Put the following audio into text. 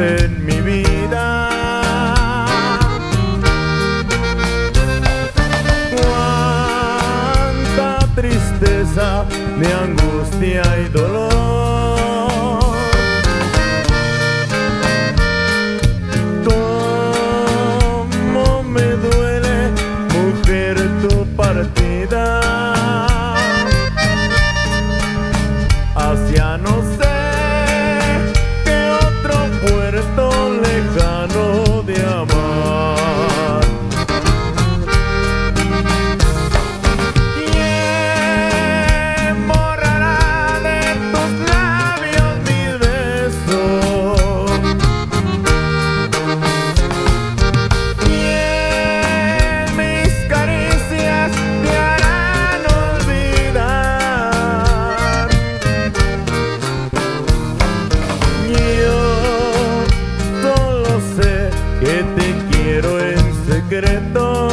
en mi vida. Cuánta tristeza, de angustia y dolor. Solo